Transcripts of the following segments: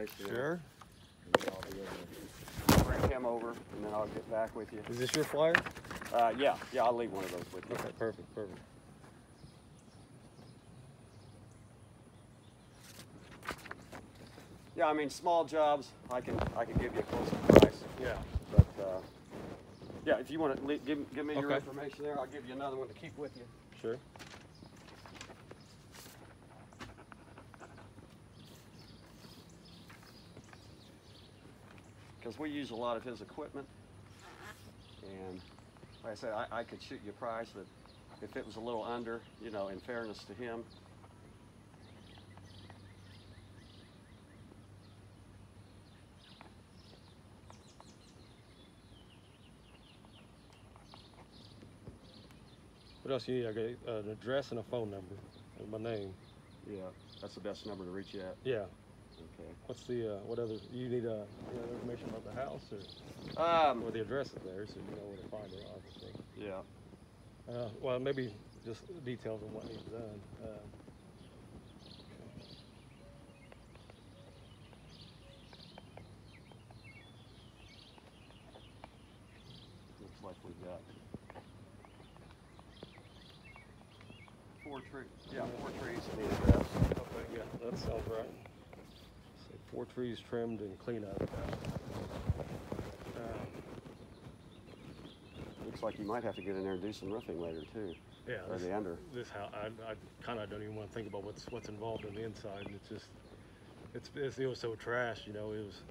in, Sure. and I'll be able to Bring him over, and then I'll get back with you. Is this your flyer? Uh, yeah, yeah, I'll leave one of those with you. Okay, perfect, perfect. Yeah, I mean, small jobs, I can, I can give you a closer price, Yeah. but, uh, yeah, if you want to give, give me your information there, I'll give you another one to keep with you. Sure. Because we use a lot of his equipment. And like I said, I, I could shoot you a price that if it was a little under, you know, in fairness to him. What else you need? I got an address and a phone number and my name. Yeah, that's the best number to reach you at. Yeah. Okay. What's the, uh, what other, you need, uh, any other information about the house or, Um, or the address is there so you know where to find it, obviously. yeah. Uh, well, maybe just details on what needs done. Uh, Looks like we've got four trees. Yeah, four trees in the address. okay, yeah, that sounds right. So four trees trimmed and clean up. Uh, Looks like you might have to get in there and do some roofing later too. yeah, Or this, the under. this house, I, I kind of don't even want to think about what's what's involved in the inside. It's just, it's, it's it was so trash, you know. It was,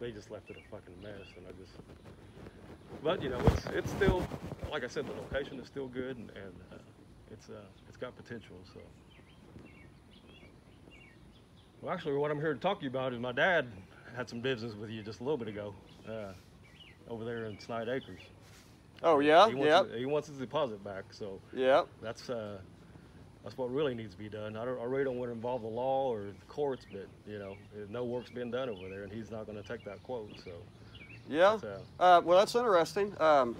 they just left it a fucking mess, and I just. But you know, it's it's still, like I said, the location is still good, and, and uh, it's uh, it's got potential. So. Well, actually, what I'm here to talk to you about is my dad had some business with you just a little bit ago, uh, over there in Snide Acres. Oh yeah, He wants, yeah, his, he wants his deposit back, so yeah. that's uh, that's what really needs to be done. I, don't, I really don't want to involve the law or the courts, but you know, no work's been done over there, and he's not going to take that quote. So, Yeah. so Uh, well, that's interesting. Um,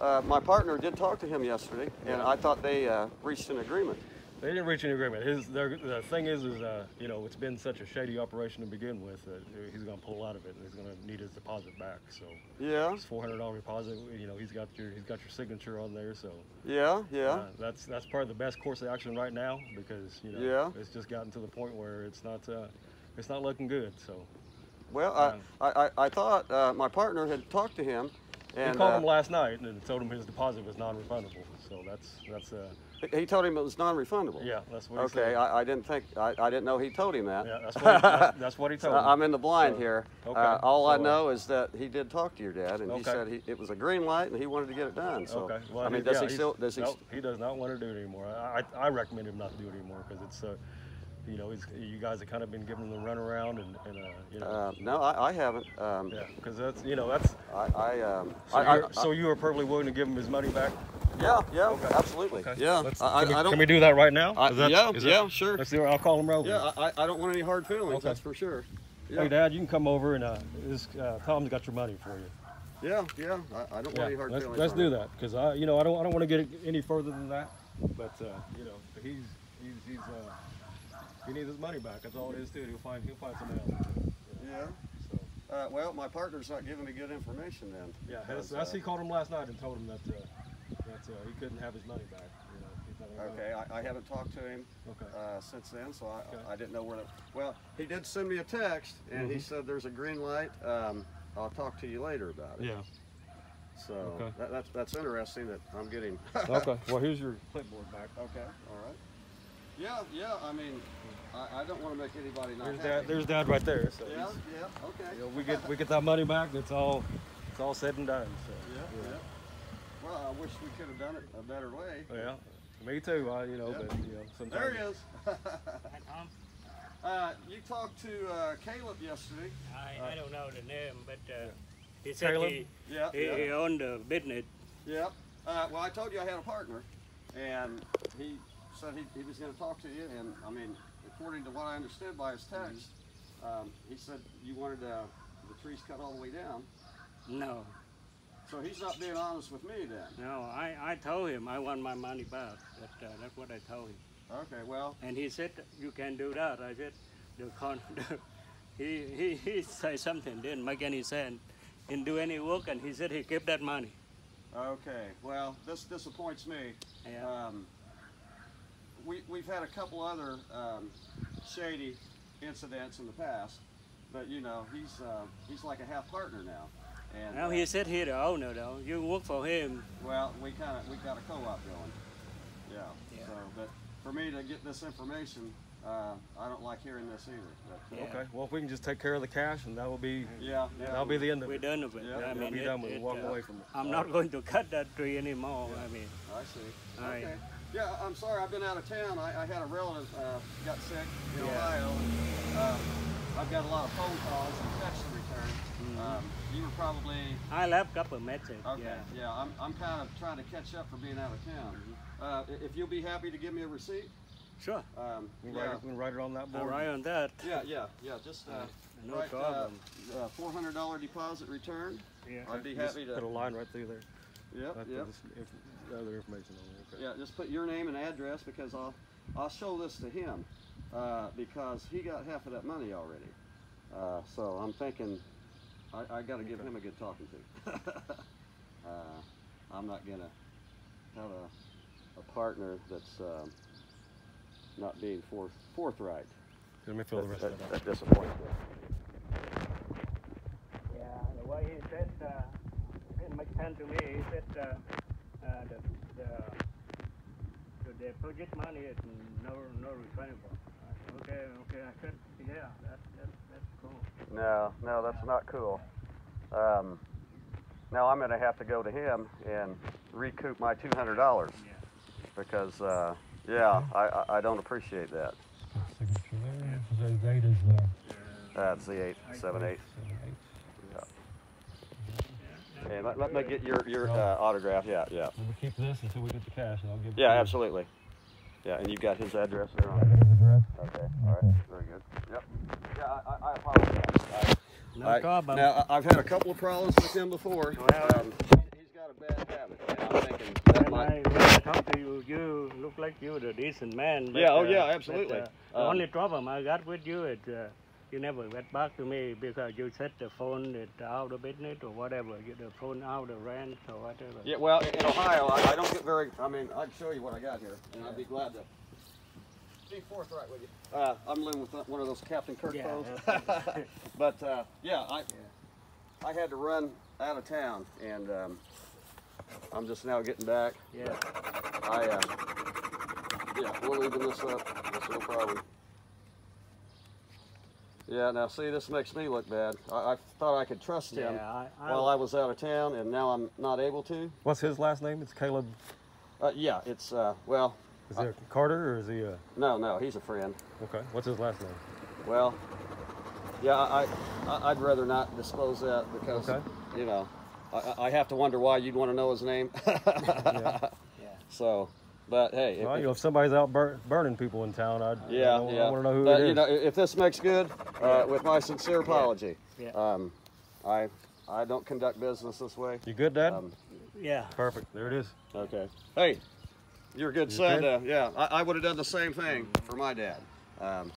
uh, my partner did talk to him yesterday, and Yeah. I thought they uh, reached an agreement. They didn't reach an agreement. His their, the thing is, is uh, you know, it's been such a shady operation to begin with that he's going to pull out of it, and he's going to need his deposit back. So, Yeah, it's four hundred dollar deposit. You know, he's got your he's got your signature on there. So, yeah, yeah. Uh, that's that's part of the best course of action right now because you know Yeah. it's just gotten to the point where it's not uh, it's not looking good. So Well, Yeah. I, I, I thought uh, my partner had talked to him, and he called uh, him last night and told him his deposit was non-refundable. So that's that's uh, he told him it was non-refundable. yeah that's what he Okay, said. I, I didn't think I, I didn't know he told him that. yeah, that's what he, that's, that's what he told him. I'm in the blind So, here. okay, Uh, all I so, uh, know is that he did talk to your dad, and he said he, it was a green light, and he wanted to get it done. So, okay. Well, I mean, he- does yeah, he still? Does he? nope, he does not want to do it anymore. I, I, I recommend him not to do it anymore because it's uh, you know, he's, you guys have kind of been giving him the runaround and, and uh, you know, Uh, no, I, I haven't. Um, yeah, because that's you know that's I, I, um, so, I, I, you're, so you are perfectly willing to give him his money back. yeah, yeah, absolutely. Yeah, Let's- I, I, can, we, I don't. can we do that right now? Is that- yeah, is yeah, that- sure. Let's do it. I'll call him over. Yeah, I, I don't want any hard feelings. Okay. That's for sure. Yeah, Hey, Dad, you can come over and uh, this, uh, Tom's got your money for you. yeah, yeah. I, I don't want any hard let's, feelings. let's do it. that because I, you know, I don't, I don't want to get any further than that. But uh, you know, he's, he's, he's, uh, he needs his money back. That's all it is too. He'll find, he'll find someone else. Yeah. So Uh, well, my partner's not giving me good information then. yeah, because, that's, that's uh, he called him last night and told him that, uh, that uh, he couldn't have his money back. You know, he's not gonna go. Okay, I, I haven't talked to him Okay. uh, since then, so I, Okay. I didn't know where to. Well, he did send me a text, and he Mhm. said there's a green light. Um, I'll talk to you later about it. Yeah. So Okay. that, that's that's interesting that I'm getting. okay. Well, here's your clipboard back. Okay. All right. Yeah, yeah. I mean, I, I don't want to make anybody not There's happy. dad. There's dad right there. So yeah, yeah. Okay. you know, we get we get that money back. It's all it's all said and done. So Yeah, yeah. Well, I wish we could have done it a better way. yeah. Me too. I, you know, Yeah. but you know, sometimes. There he is. Hi, Tom. uh, you talked to uh, Caleb yesterday. I, I don't know the name, but uh, he said Caleb? he, Yeah. he, yeah. he owned a business. Yeah. Uh, well, I told you I had a partner, and he said he, he was going to talk to you. And I mean, according to what I understood by his text, um, he said you wanted uh, the trees cut all the way down. No, So he's not being honest with me then. no, I, I told him I want my money back. That, uh, that's what I told him. Okay. Well. And he said, you can do that. I said, the con. he he he said something didn't make any sense. Didn't do any work, and he said he kept that money. Okay, well, this disappoints me. Yeah. Um, we, we've had a couple other um, shady incidents in the past, but you know, he's, uh, he's like a half partner now. And, now uh, he said he the owner though. You work for him. Well, we kind of we got a co-op going. Yeah. Yeah. So, but for me to get this information, uh, I don't like hearing this either. But, uh, Yeah. Okay, well, if we can just take care of the cash, and that will be yeah. Yeah. that'll be the end of We're it. done with it. Yeah, I we'll mean, be it- done with it. it, Walk uh, away from it. I'm not going to cut that tree anymore. I mean, I see. Aye. Okay. Yeah, I'm sorry. I've been out of town. I, I had a relative uh, got sick in Yeah. Ohio. And, uh, I've got a lot of phone calls and texts to return. Um, you were probably I left a couple messages. okay. Yeah. Yeah, I'm, I'm kind of trying to catch up for being out of town. Uh, if you'll be happy to give me a receipt, Sure. um, We yeah, write it, we write it on that board. right on that. yeah, yeah, yeah. Just uh, No write, problem. Uh, uh, Four hundred dollar deposit return. Yeah. I'd be Just to put a line right through there. Yep, Right, yep. Inf- other information on there. Okay. Yeah, just put your name and address because I'll I'll show this to him uh, because he got half of that money already. Uh, so I'm thinking I, I got to give him a good talking to. uh, I'm not gonna have a, a partner that's um, not being forth, forthright. Let me fill the rest of that that disappoints me. Yeah, the way he said, uh, it makes sense to me. He said uh, uh, the, the, the deposit money is no no refundable. I said, okay, okay. I said, yeah, that, that, that's cool. No, no, that's not cool. Um, now I'm gonna have to go to him and recoup my two hundred dollars Yeah. because uh, yeah, I, I, I don't appreciate that. Signature there. The date is uh, That's the eight seven eight. Let, let me get your your uh, autograph. Yeah, yeah, We'll keep this until we get the cash, and I'll give. it yeah, absolutely. Yeah, and you've got his address there I on. his address. Okay, all right, very good. Yep. Yeah, I, I- I apologize. No I, problem. Now I- I've had a couple of problems with him before. Well- um, he- he's got a bad habit, and I'm thinking that when, I, might. when I talk to you, you look like you're a decent man. But, Yeah, oh, uh, yeah, but, absolutely. uh, the Um, only problem I got with you is uh, you never get back to me because you said the phone it out of business or whatever. You, the phone out of rent or whatever. Yeah, well, in in Ohio, I, I don't get very. I mean, I'd show you what I got here, and I'd be glad to. Be forthright with you. Uh, I'm living with one of those Captain Kirk Yeah, phones. but uh, yeah, I I had to run out of town, and um, I'm just now getting back. Yeah. I uh, yeah, we're leaving this up. That's no problem. Yeah, now see, this makes me look bad. I, I thought I could trust him Yeah, I, I, while I was out of town, and now I'm not able to. What's his last name? It's Caleb. Uh, yeah, it's uh, well, Is it Carter or is he? Uh, no, no, he's a friend. okay. What's his last name? Well, yeah, I, I I'd rather not disclose that because Okay. you know, I, I- I have to wonder why you'd want to know his name. yeah. So, but hey, if, Well, if- you know, if somebody's out bur- burning people in town, I'd, yeah, I, yeah. want to know who but, it is. you know, if this makes good, uh, with my sincere apology, Yeah. um, I I don't conduct business this way. you good, Dad? Um, yeah. Perfect. There it is. Okay. Hey, you're a good You son. okay? Uh, yeah, I, I would have done the same thing for my dad. Um,